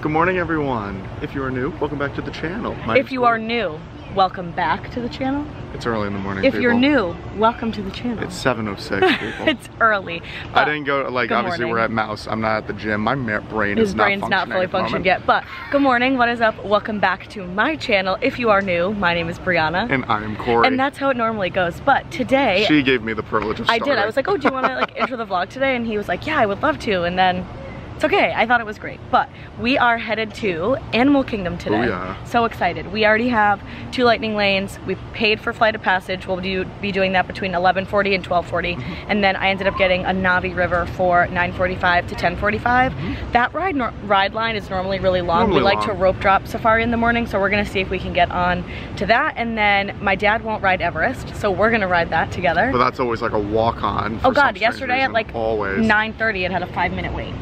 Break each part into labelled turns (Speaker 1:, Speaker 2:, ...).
Speaker 1: Good morning everyone. If you are new, welcome back to the channel. My
Speaker 2: if you are new, welcome back to the channel.
Speaker 1: It's early in the morning,
Speaker 2: If
Speaker 1: people.
Speaker 2: you're new, welcome to the channel.
Speaker 1: It's 7.06, people.
Speaker 2: it's early.
Speaker 1: I didn't go, like, obviously we're at Mouse. I'm not at the gym. My brain
Speaker 2: His
Speaker 1: is not
Speaker 2: brain's not
Speaker 1: functioning
Speaker 2: fully functioned yet, but good morning, what is up? Welcome back to my channel. If you are new, my name is Brianna.
Speaker 1: And I'm Corey.
Speaker 2: And that's how it normally goes. But today,
Speaker 1: She gave me the privilege of
Speaker 2: I did. I was like, oh, do you want to like intro the vlog today? And he was like, yeah, I would love to. And then it's okay. I thought it was great. But we are headed to Animal Kingdom today.
Speaker 1: yeah.
Speaker 2: So excited. We already have two lightning lanes. We paid for flight of passage. We'll do, be doing that between 11:40 and 12:40.
Speaker 1: Mm-hmm.
Speaker 2: And then I ended up getting a Na'vi River for 9:45 to 10:45. That ride ride line is normally really long.
Speaker 1: Normally
Speaker 2: we like
Speaker 1: long.
Speaker 2: to rope drop safari in the morning, so we're gonna see if we can get on to that. And then my dad won't ride Everest, so we're gonna ride that together.
Speaker 1: But that's always like a walk-on.
Speaker 2: Oh god, yesterday at like
Speaker 1: always.
Speaker 2: 9.30 it had a five minute wait.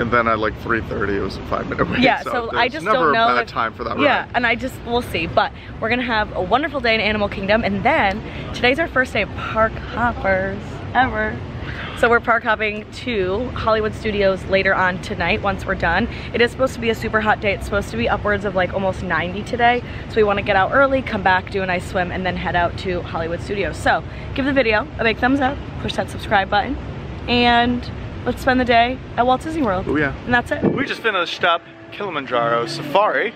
Speaker 1: And then at like 3:30, it was a five-minute wait.
Speaker 2: Yeah, so, I just
Speaker 1: never
Speaker 2: don't know.
Speaker 1: a bad
Speaker 2: if-
Speaker 1: time for that
Speaker 2: Yeah,
Speaker 1: ride.
Speaker 2: and I just, we'll see. But we're gonna have a wonderful day in Animal Kingdom and then today's our first day of park hoppers ever. So we're park hopping to Hollywood Studios later on tonight once we're done. It is supposed to be a super hot day. It's supposed to be upwards of like almost 90 today. So we wanna get out early, come back, do a nice swim, and then head out to Hollywood Studios. So give the video a big thumbs up, push that subscribe button, and let's spend the day at Walt Disney World.
Speaker 1: Oh yeah.
Speaker 2: And that's it.
Speaker 1: We just finished up Kilimanjaro Safari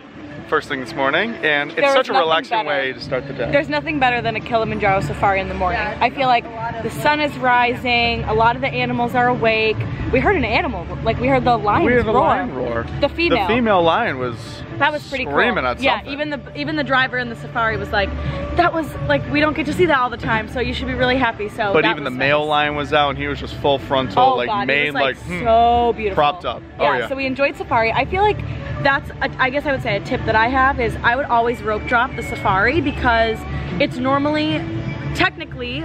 Speaker 1: first thing this morning, and it's
Speaker 2: There
Speaker 1: such a relaxing
Speaker 2: better.
Speaker 1: way to start the day.
Speaker 2: There's nothing better than a Kilimanjaro safari in the morning. I feel like the sun is rising, a lot of the animals are awake. We heard an animal, like we heard the lions
Speaker 1: we heard a
Speaker 2: roar.
Speaker 1: lion roar.
Speaker 2: The female.
Speaker 1: The female lion was
Speaker 2: That was pretty
Speaker 1: screaming
Speaker 2: cool. yeah,
Speaker 1: something.
Speaker 2: even the even the driver in the safari was like, that was like we don't get to see that all the time, so you should be really happy. So
Speaker 1: But even the male lion was out, and he was just full frontal,
Speaker 2: Oh
Speaker 1: like
Speaker 2: god, it was like,
Speaker 1: hmm.
Speaker 2: so beautiful.
Speaker 1: propped up. Oh,
Speaker 2: Yeah,
Speaker 1: yeah.
Speaker 2: so we enjoyed safari. I feel like that's, a, I guess I would say a tip that I have is I would always rope drop the safari because it's normally, technically,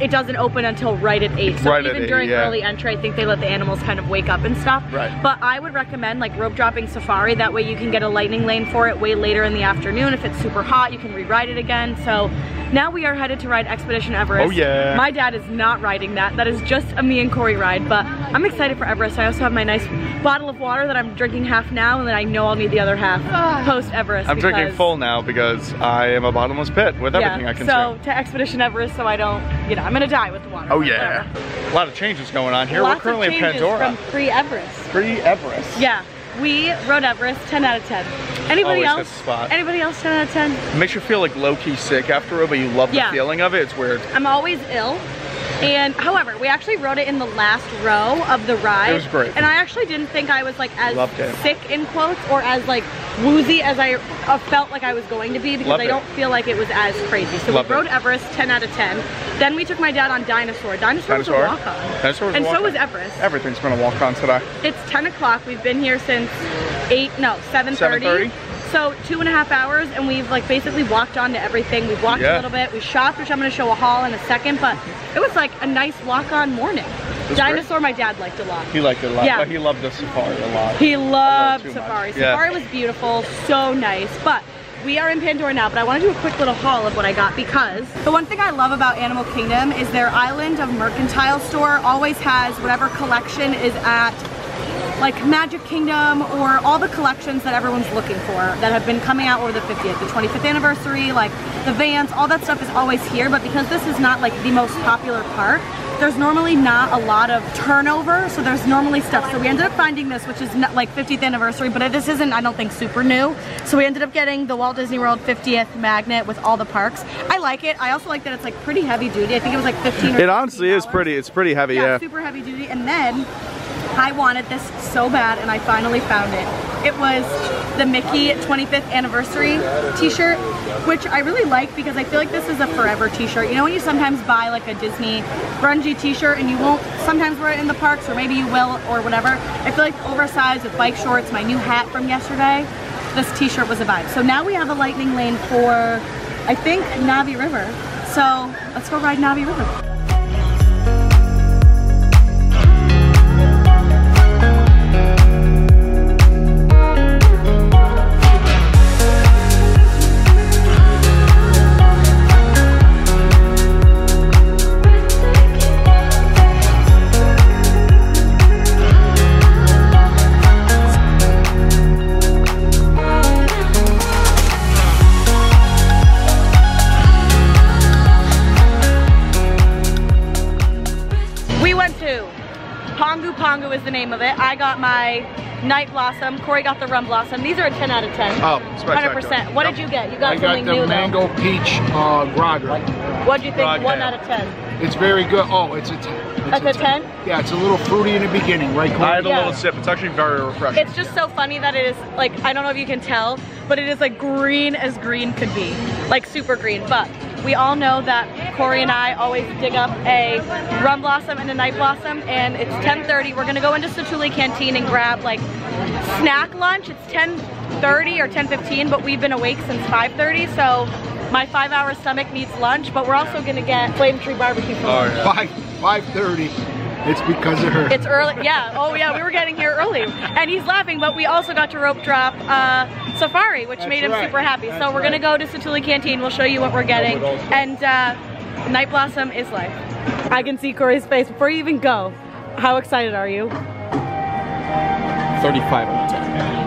Speaker 2: it doesn't open until right at 8. So
Speaker 1: Right at
Speaker 2: even
Speaker 1: eight,
Speaker 2: during
Speaker 1: yeah.
Speaker 2: early entry, I think they let the animals kind of wake up and stuff.
Speaker 1: Right.
Speaker 2: But I would recommend like rope dropping safari. That way you can get a lightning lane for it way later in the afternoon. If it's super hot, you can re-ride it again. So now we are headed to ride Expedition Everest.
Speaker 1: Oh, yeah.
Speaker 2: My dad is not riding that. That is just a me and Corey ride, but I'm excited for Everest. I also have my nice bottle of water that I'm drinking half now, and then I know I'll need the other half ah. post Everest.
Speaker 1: I'm drinking full now because I am a bottomless pit with everything
Speaker 2: yeah,
Speaker 1: I consume.
Speaker 2: so to Expedition Everest, so I don't, you know, I'm gonna die with the water.
Speaker 1: oh
Speaker 2: but
Speaker 1: yeah,
Speaker 2: whatever.
Speaker 1: a lot of changes going on here.
Speaker 2: Lots
Speaker 1: We're currently
Speaker 2: of
Speaker 1: in Pandora.
Speaker 2: from pre-Everest.
Speaker 1: Pre-Everest.
Speaker 2: Yeah, we rode Everest, 10 out of 10. Anybody
Speaker 1: Always
Speaker 2: else?
Speaker 1: spot.
Speaker 2: Anybody else 10 out of 10?
Speaker 1: It makes you feel like low-key sick after it, but you love
Speaker 2: Yeah.
Speaker 1: the feeling of it. It's weird.
Speaker 2: I'm always ill. And however, we actually rode it in the last row of the ride.
Speaker 1: It was great.
Speaker 2: And I actually didn't think I was like as sick in quotes or as like woozy as I uh, felt like I was going to be because
Speaker 1: Loved
Speaker 2: I don't feel like it was as crazy. So
Speaker 1: Loved
Speaker 2: we
Speaker 1: it.
Speaker 2: rode Everest 10 out of 10. Then we took my dad on Dinosaur. Dinosaur, was a walk-on.
Speaker 1: Dinosaur was
Speaker 2: and so was Everest.
Speaker 1: Everything's been a walk-on today.
Speaker 2: It's 10 o'clock. We've been here since 8, no, 7.30.
Speaker 1: 7:30?
Speaker 2: So two and a half hours and we've like basically walked on to everything. We've walked
Speaker 1: Yeah.
Speaker 2: a little bit. We shopped, which I'm gonna show a haul in a second, but it was like a nice walk-on morning. Dinosaur my dad liked a lot.
Speaker 1: He liked it a lot,
Speaker 2: Yeah.
Speaker 1: but he loved the safari a lot.
Speaker 2: He loved
Speaker 1: too much.
Speaker 2: Safari.
Speaker 1: Yeah.
Speaker 2: Safari was beautiful, so nice. But we are in Pandora now, but I want to do a quick little haul of what I got because the one thing I love about Animal Kingdom is their Island of Mercantile store always has whatever collection is at like Magic Kingdom or all the collections that everyone's looking for that have been coming out over the 50th, the 25th anniversary, like the Vans, all that stuff is always here. But because this is not like the most popular park, there's normally not a lot of turnover, so there's normally stuff. So we ended up finding this, which is not like 50th anniversary, but this isn't, I don't think, super new. So we ended up getting the Walt Disney World 50th magnet with all the parks. I like it. I also like that it's like pretty heavy duty. I think it was like 15 or
Speaker 1: It honestly is pretty. It's pretty heavy.
Speaker 2: Yeah,
Speaker 1: Yeah.
Speaker 2: super heavy duty. And then I wanted this so bad and I finally found it. It was the Mickey 25th anniversary t-shirt, which I really like because I feel like this is a forever t-shirt. You know when you sometimes buy like a Disney grungy t-shirt and you won't sometimes wear it in the parks or maybe you will or whatever. I feel like oversized with bike shorts, my new hat from yesterday, this t-shirt was a vibe. So now we have a lightning lane for, I think, Na'vi River. So let's go ride Na'vi River.
Speaker 3: The name of it. I got my Night Blossom. Corey got the Rum Blossom. These are a 10 out of 10.
Speaker 1: Oh,
Speaker 3: 100%. What
Speaker 1: Yep.
Speaker 3: did you get? You got
Speaker 4: I got
Speaker 3: something
Speaker 4: the
Speaker 3: new
Speaker 4: mango peach uh, grogger.
Speaker 3: What'd you think?
Speaker 1: Grog
Speaker 3: 1 out of 10.
Speaker 4: It's very good. Oh, it's a 10. It's
Speaker 3: That's a 10?
Speaker 4: Yeah, it's a little fruity in the beginning, right, Corey?
Speaker 1: I had a
Speaker 3: Yeah.
Speaker 1: little sip. It's actually very refreshing.
Speaker 3: It's just so funny that it is like I don't know if you can tell, but it is like green as green could be, like super green. But we all know that Corey and I always dig up a rum blossom and a night blossom, and it's 10:30. We're gonna go into Satu'li Canteen and grab like snack lunch. It's 10:30 or 10:15, but we've been awake since 5:30, so. My five-hour stomach needs lunch, but we're also gonna get Flame Tree Barbecue lunch.
Speaker 1: yeah.
Speaker 4: Five, 5.30. It's because of her.
Speaker 3: It's early, yeah. Oh yeah, we were getting here early. And he's laughing, but we also got to rope drop uh, Safari, which
Speaker 4: That's
Speaker 3: made him
Speaker 4: right.
Speaker 3: super happy.
Speaker 4: That's
Speaker 3: so we're gonna go to Satu'li Canteen. We'll show you what we're getting. And uh, Night Blossom is life. I can see Corey's face. Before you even go, how excited are you?
Speaker 2: 35 out of 10.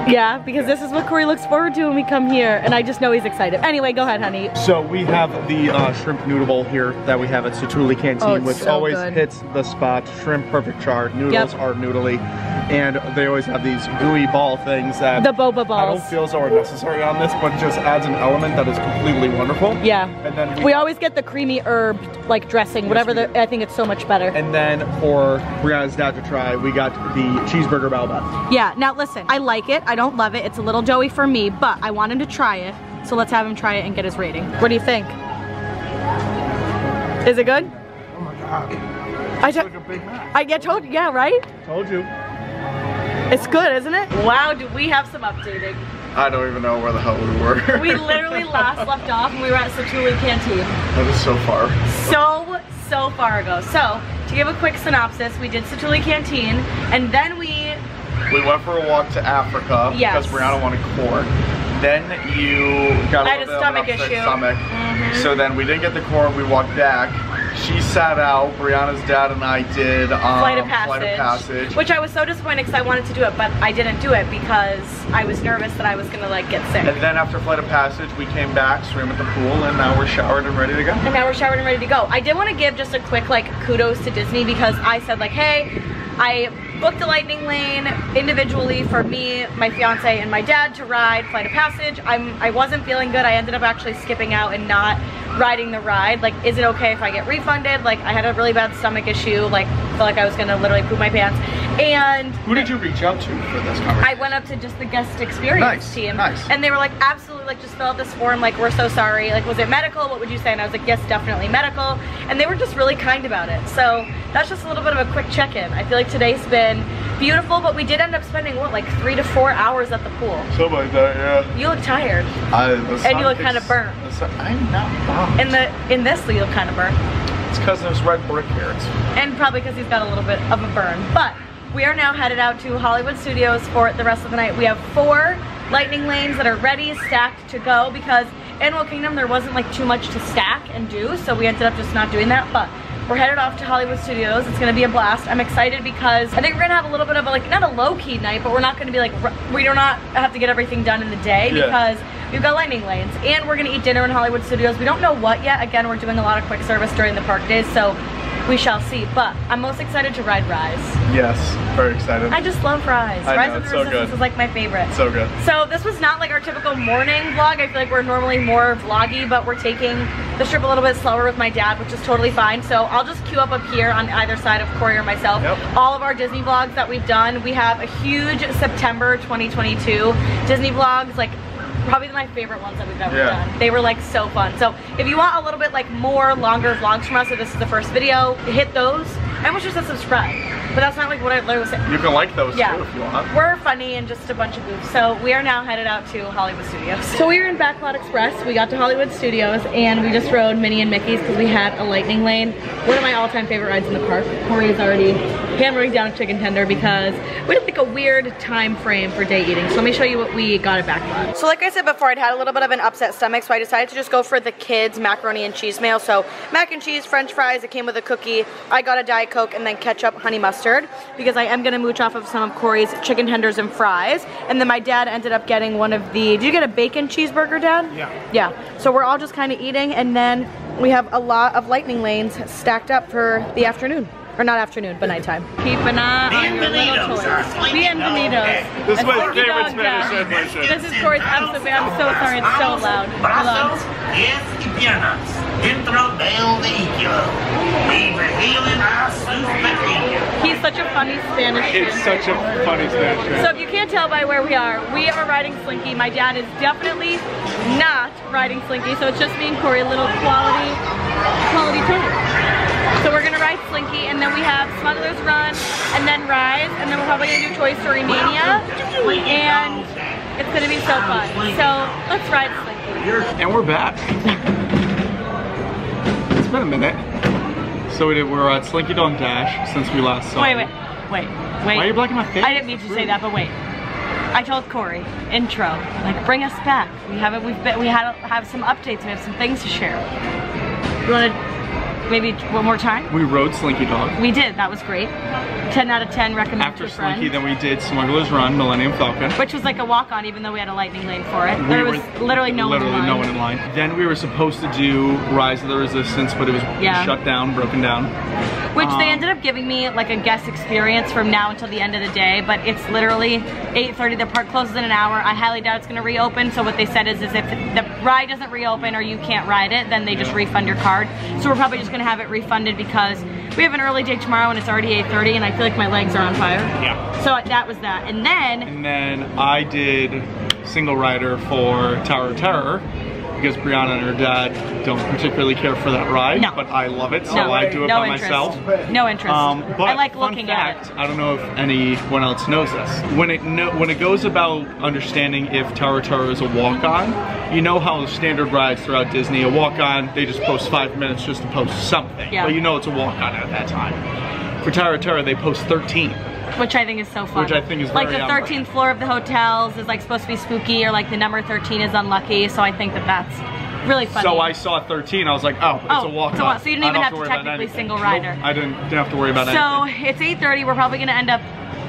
Speaker 3: Yeah, because this is what Corey looks forward to when we come here, and I just know he's excited. Anyway, go ahead, honey.
Speaker 2: So we have the uh, shrimp noodle bowl here that we have at Satu'li Canteen,
Speaker 3: Oh,
Speaker 2: which
Speaker 3: so
Speaker 2: always
Speaker 3: good.
Speaker 2: hits the spot. Shrimp perfect char. Noodles
Speaker 3: Yep.
Speaker 2: are noodly, and they always have these gooey ball things that
Speaker 3: The boba balls.
Speaker 2: I don't feel so are necessary on this, but just adds an element that is completely wonderful.
Speaker 3: Yeah.
Speaker 2: And then we,
Speaker 3: We always get the creamy herb like dressing, whatever the. I think it's so much better.
Speaker 2: And then for Brianna's dad to try, we got the cheeseburger Balbet.
Speaker 3: Yeah, now listen, I like it. I don't love it. It's a little doughy for me, but I want him to try it. So let's have him try it and get his rating. What do you think? Is it good?
Speaker 4: oh my God.
Speaker 3: I,
Speaker 4: like a Big Mac.
Speaker 3: I get told, yeah, right?
Speaker 2: Told you.
Speaker 3: It's good, isn't it? Wow, do we have some updating?
Speaker 1: I don't even know where the hell we were.
Speaker 3: We literally last left off when we were at Satu'li Canteen.
Speaker 1: that is so far.
Speaker 3: So, so far ago. So, to give a quick synopsis, we did Satu'li Canteen, and then we
Speaker 1: We went for a walk to Africa
Speaker 3: Yes.
Speaker 1: because Brianna wanted corn. Then you got a
Speaker 3: I had a
Speaker 1: bit of an
Speaker 3: stomach issue.
Speaker 1: stomach.
Speaker 3: Mhm.
Speaker 1: So then we didn't get the corn. We walked back. She sat out. Brianna's dad and I did um,
Speaker 3: Flight of Passage.
Speaker 1: Flight of Passage.
Speaker 3: Which I was so disappointed because I wanted to do it, but I didn't do it because I was nervous that I was gonna like get sick.
Speaker 1: and then after Flight of Passage, we came back, swam at the pool, and now we're showered and ready to go.
Speaker 3: and now we're showered and ready to go. I did want to give just a quick like kudos to Disney because I said like, hey, I booked a lightning lane individually for me, my fiance, and my dad to ride Flight of Passage. I'm I wasn't feeling good. I ended up actually skipping out and not riding the ride. Like, is it okay if I get refunded? Like, I had a really bad stomach issue. Like, felt like I was gonna literally poop my pants. And
Speaker 1: Who did you reach out to for this conversation?
Speaker 3: I went up to just the guest experience
Speaker 1: Nice,
Speaker 3: team.
Speaker 1: nice.
Speaker 3: And they were like, absolutely, like, just fill out this form. Like, we're so sorry. Like, was it medical? What would you say? And I was like, yes, definitely medical. And they were just really kind about it. So that's just a little bit of a quick check-in. I feel like today's been beautiful, but we did end up spending, what, like three to four hours at the pool.
Speaker 1: Something like that, yeah.
Speaker 3: You look tired.
Speaker 1: I, the
Speaker 3: And you look kinda burnt.
Speaker 1: the sun- I'm not burnt.
Speaker 3: In the in this, you look kind of burnt.
Speaker 1: it's because there's red brick here.
Speaker 3: And probably because he's got a little bit of a burn. But we are now headed out to Hollywood Studios for the rest of the night. We have four lightning lanes that are ready, stacked to go because Animal Kingdom there wasn't like too much to stack and do, so we ended up just not doing that. But we're headed off to Hollywood Studios. It's gonna be a blast. I'm excited because I think we're gonna have a little bit of a like not a low key night, but we're not gonna be like we do not have to get everything done in the day
Speaker 1: Yeah.
Speaker 3: because we've got lightning lanes and we're gonna eat dinner in Hollywood Studios. We don't know what yet. Again, we're doing a lot of quick service during the park days, so we shall see. But I'm most excited to ride Rise.
Speaker 1: yes, very excited.
Speaker 3: I just love Rise.
Speaker 1: I
Speaker 3: Rise
Speaker 1: know,
Speaker 3: of the
Speaker 1: so
Speaker 3: Resistance
Speaker 1: good.
Speaker 3: is like my favorite.
Speaker 1: so good.
Speaker 3: So this was not like our typical morning vlog. I feel like we're normally more vloggy, but we're taking the trip a little bit slower with my dad, which is totally fine. So I'll just queue up up here on either side of Corey or myself.
Speaker 1: Yep.
Speaker 3: All of our Disney vlogs that we've done. We have a huge September 2022 Disney vlogs, like probably my favorite ones that we've ever
Speaker 1: Yeah.
Speaker 3: done. They were like so fun. So if you want a little bit like more longer vlogs from us, if this is the first video, hit those. I almost just said subscribe, but that's not like what I literally was saying.
Speaker 1: You can like those
Speaker 3: Yeah.
Speaker 1: too if you want.
Speaker 3: We're funny and just a bunch of goofs. So we are now headed out to Hollywood Studios. So we were in Backlot Express. We got to Hollywood Studios and we just rode Minnie and Mickey's because we had a lightning lane. One of my all-time favorite rides in the park. Corey is already hammering down a chicken tender because we had like a weird time frame for day eating. So let me show you what we got at Backlot. So like I said before, I'd had a little bit of an upset stomach, so I decided to just go for the kids macaroni and cheese meal. So mac and cheese, french fries, it came with a cookie. I got a Diet Coke and then ketchup, honey mustard because I am gonna mooch off of some of Corey's chicken tenders and fries. And then my dad ended up getting one of the, did you get a bacon cheeseburger, Dad?
Speaker 4: Yeah.
Speaker 3: Yeah, so we're all just kind of eating and then we have a lot of lightning lanes stacked up for the afternoon. Or not afternoon, but nighttime. Keep an eye on your little toys. Bienvenidos.
Speaker 1: This is
Speaker 3: A
Speaker 1: my favorite
Speaker 3: dog
Speaker 1: Spanish
Speaker 3: dash.
Speaker 1: translation.
Speaker 3: This is Corey's episode. I'm so sorry, it's so loud. Hold on.
Speaker 5: Brazos, pies y piernas dentro del vehículo y vigilen a sus pequeños.
Speaker 3: He's such a funny Spanish
Speaker 1: It's such a funny Spanish
Speaker 3: So if you can't tell by where we are, we are riding Slinky. My dad is definitely not riding Slinky, so it's just me and Corey, a little quality, quality tour. So we're gonna ride Slinky, and then we have Smuggler's Run, and then Rise, and then we're probably gonna do Toy Story Mania, and it's gonna be so fun. So let's ride Slinky.
Speaker 1: And we're back. it's been a minute. So we did, we were at Slinky Dog Dash since we last saw.
Speaker 3: Wait, wait, wait, wait.
Speaker 1: Why are you blocking my face?
Speaker 3: I didn't mean to say that, but wait. I told Corey, intro, like bring us back. We haven't, we've been, we had have some updates. We have some things to share. You want to maybe one more time?
Speaker 1: We rode Slinky Dog.
Speaker 3: We did. That was great. 10 out of 10. Recommend
Speaker 1: After. Slinky, then we did Smuggler's Run, Millennium Falcon.
Speaker 3: which was like a walk on, even though we had a lightning lane for it.
Speaker 1: We
Speaker 3: There was literally no
Speaker 1: literally
Speaker 3: one in
Speaker 1: no one in line. Then we were supposed to do Rise of the Resistance, but it was
Speaker 3: Yeah.
Speaker 1: shut down, broken down.
Speaker 3: Which they
Speaker 1: Um,
Speaker 3: ended up giving me like a guest experience from now until the end of the day, but it's literally 8.30, the park closes in an hour. I highly doubt it's gonna reopen, so what they said is, is if the ride doesn't reopen or you can't ride it, then they just refund your card. So we're probably just gonna have it refunded because we have an early day tomorrow and it's already 8.30 and I feel like my legs are on fire.
Speaker 1: Yeah.
Speaker 3: So that was that. And then,
Speaker 1: And then I did single rider for Tower of Terror because Brianna and her dad don't particularly care for that ride,
Speaker 3: No.
Speaker 1: but I love it, so
Speaker 3: no,
Speaker 1: I do it
Speaker 3: no
Speaker 1: by
Speaker 3: interest.
Speaker 1: myself.
Speaker 3: No interest.
Speaker 1: Um, but
Speaker 3: I like looking
Speaker 1: fact,
Speaker 3: at it.
Speaker 1: I don't know if anyone else knows this. When it no, when it goes about understanding if Terror is a walk-on, you know how standard rides throughout Disney, a walk-on, they just post five minutes just to post something.
Speaker 3: Yeah.
Speaker 1: But you know it's a walk-on at that time. For Terror, they post 13.
Speaker 3: Which I think is so fun.
Speaker 1: Which I think is
Speaker 3: like the
Speaker 1: on
Speaker 3: 13th floor of the hotels is like supposed to be spooky, or like the number 13 is unlucky. So I think that that's really funny.
Speaker 1: So I saw 13, I was like, oh, it's
Speaker 3: Oh,
Speaker 1: a
Speaker 3: a walk- so you didn't even
Speaker 1: don't
Speaker 3: have to technically single
Speaker 1: Nope,
Speaker 3: rider.
Speaker 1: I didn't, have to worry about
Speaker 3: So
Speaker 1: anything.
Speaker 3: it's 8:30. We're probably gonna end up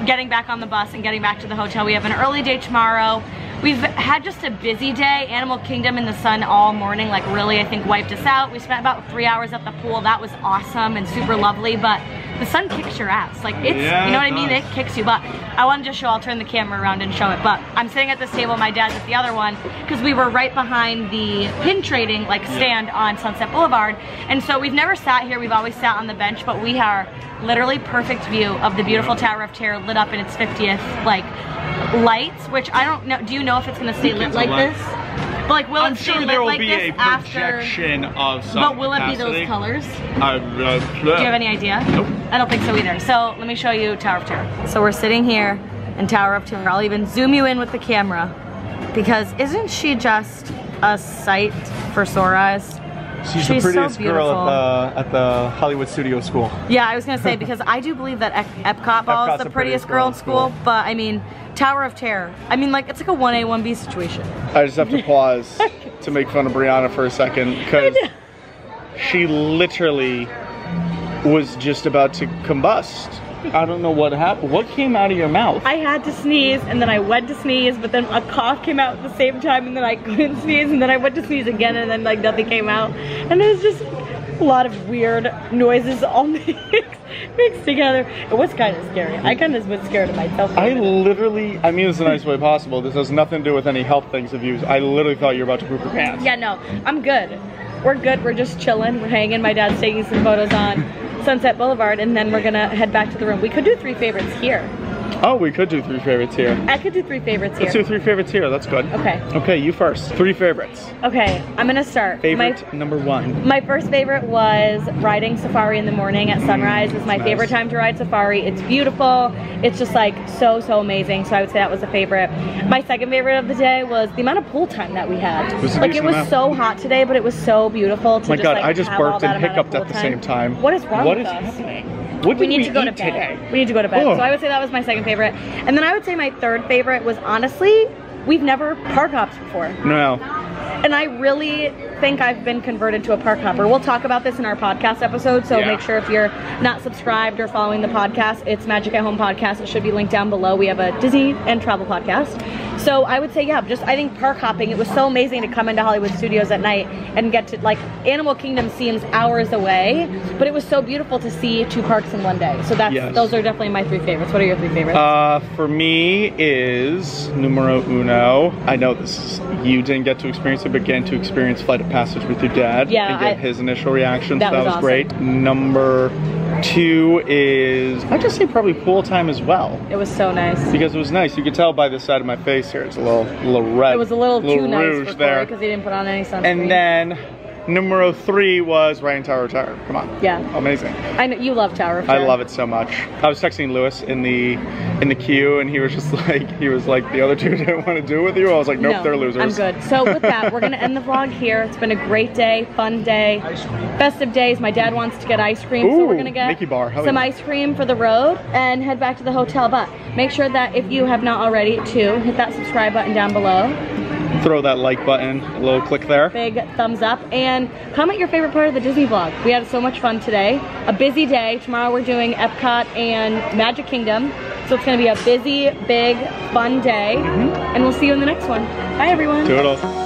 Speaker 3: getting back on the bus and getting back to the hotel. We have an early day tomorrow. We've had just a busy day. Animal Kingdom in the sun all morning, like really, I think wiped us out. We spent about three hours at the pool. That was awesome and super lovely, but the sun kicks your ass. Like it's,
Speaker 1: Yeah,
Speaker 3: you know what I mean? It kicks you. But I wanted to just show. I'll turn the camera around and show it. But I'm sitting at this table. My dad's at the other one because we were right behind the pin trading like stand on Sunset Boulevard. And so we've never sat here. We've always sat on the bench. But we are literally perfect view of the beautiful Tower of Terror lit up in its 50th like lights. Which I don't know. Do you know if it's gonna stay lit like this? But like, will
Speaker 1: I'm
Speaker 3: it stay
Speaker 1: sure
Speaker 3: lit
Speaker 1: there will
Speaker 3: like
Speaker 1: be
Speaker 3: this
Speaker 1: a
Speaker 3: after?
Speaker 1: projection of some
Speaker 3: But will it be those colors?
Speaker 1: I, uh,
Speaker 3: Do you have any idea?
Speaker 1: Nope.
Speaker 3: I don't think so either. So let me show you Tower of Terror. So we're sitting here in Tower of Terror. I'll even zoom you in with the camera because isn't she just a sight for sore eyes?
Speaker 2: She's,
Speaker 3: She's
Speaker 2: the
Speaker 3: so
Speaker 2: prettiest girl at the at the Hollywood Studio School.
Speaker 3: Yeah, I was gonna say because I do believe that Ep- Epcot Ball is
Speaker 2: Epcot's
Speaker 3: the prettiest girl in school, but I mean Tower of Terror. I mean like it's like a 1A 1B situation.
Speaker 1: I just have to pause to make fun of Brianna for a second because she literally was just about to combust. I don't know what happened. What came out of your mouth?
Speaker 3: I had to sneeze and then I went to sneeze, but then a cough came out at the same time and then I couldn't sneeze and then I went to sneeze again and then like nothing came out. And it was just a lot of weird noises all mixed, mixed together. It was kind of scary. I kind of was scared of myself.
Speaker 1: I literally, I mean this in the nicest way possible. This has nothing to do with any health things of use. I literally thought you were about to poop your pants.
Speaker 3: Yeah, no, I'm good. We're good. We're just chilling. We're hanging. My dad's taking some photos on Sunset Boulevard and then we're gonna head back to the room. We could do three favorites here.
Speaker 1: Oh, we could do three favorites here.
Speaker 3: I could do three favorites here.
Speaker 1: Let's do three favorites here. That's good.
Speaker 3: Okay.
Speaker 1: Okay, you first. Three favorites.
Speaker 3: Okay, I'm gonna start.
Speaker 1: Favorite
Speaker 3: My
Speaker 1: number one.
Speaker 3: My first favorite was riding safari in the morning at sunrise. Is my
Speaker 1: Nice.
Speaker 3: favorite time to ride safari. It's beautiful. It's just like so so amazing. So I would say that was a favorite. My second favorite of the day was the amount of pool time that we had.
Speaker 1: A
Speaker 3: like it was
Speaker 1: amount.
Speaker 3: so hot today, but it was so beautiful to
Speaker 1: my
Speaker 3: just
Speaker 1: God,
Speaker 3: like
Speaker 1: I just burped and hiccuped at the
Speaker 3: time.
Speaker 1: same time.
Speaker 3: What is wrong
Speaker 1: What
Speaker 3: with
Speaker 1: is
Speaker 3: us?
Speaker 1: happening? What
Speaker 3: We need to go to bed.
Speaker 1: today?
Speaker 3: We need to go to bed.
Speaker 1: Oh.
Speaker 3: So I would say that was my second favorite. And then I would say my third favorite was honestly, we've never park hopped before.
Speaker 1: No.
Speaker 3: And I really think I've been converted to a park hopper. We'll talk about this in our podcast episode, so
Speaker 1: Yeah.
Speaker 3: make sure if you're not subscribed or following the podcast, it's Magic at Home Podcast. It should be linked down below. We have a Disney and travel podcast. So I would say, yeah, just I think park hopping. It was so amazing to come into Hollywood Studios at night and get to like Animal Kingdom seems hours away, but it was so beautiful to see two parks in one day. So that's
Speaker 1: Yes.
Speaker 3: those are definitely my three favorites. What are your three favorites?
Speaker 1: Uh, for me is numero uno. I know this is, you didn't get to experience it, but getting to experience Flight of Passage with your dad
Speaker 3: Yeah,
Speaker 1: and get
Speaker 3: I-
Speaker 1: his initial reactions.
Speaker 3: That
Speaker 1: That,
Speaker 3: was
Speaker 1: was,
Speaker 3: awesome.
Speaker 1: great. Number two is I'd just say probably pool time as well.
Speaker 3: it was so nice.
Speaker 1: Because it was nice. You could tell by the side of my face here. It's a little, little red.
Speaker 3: It was a little, too nice for
Speaker 1: there.
Speaker 3: Corey because he didn't put on any sunscreen.
Speaker 1: And then numero three was Ryan Tower of Terror. Come on.
Speaker 3: Yeah.
Speaker 1: Amazing.
Speaker 3: I know you love Tower of
Speaker 1: I love it so much. I was texting Lewis in the in the queue, and he was just like, he was like, the other two didn't want to do it with you. I was like, nope,
Speaker 3: no,
Speaker 1: they're losers.
Speaker 3: I'm good. So with that, we're gonna end the vlog here. It's been a great day, fun day, festive days. My dad wants to get ice cream, so we're gonna get
Speaker 1: Mickey bar, hell
Speaker 3: some ice cream for the road and head back to the hotel. But make sure that if you have not already, to hit that subscribe button down below,
Speaker 1: Throw that like button, a little click there.
Speaker 3: big thumbs up, and comment your favorite part of the Disney vlog. We had so much fun today. A busy day. Tomorrow we're doing Epcot and Magic Kingdom. So it's gonna be a busy, big, fun day.
Speaker 1: Mm-hmm.
Speaker 3: And we'll see you in the next one. Bye everyone.
Speaker 1: Toodles.